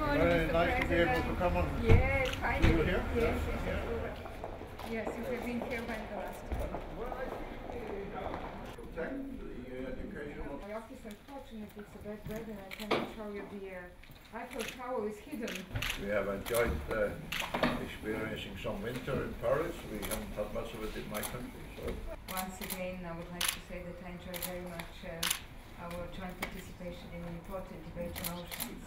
morning, Very Mr. nice to be able to come on. Yes, finally. You were here? Yes, yes, yes, we yes. Have been here when the last time. Protect the educational. My office, unfortunately, it's a bad weather. I cannot show you the uh, Eiffel Tower is hidden. We have enjoyed uh, experiencing some winter in Paris. We haven't had much of it in my country, so Once again, I would like to say that I enjoy very much uh, our joint participation in an important debate on oceans.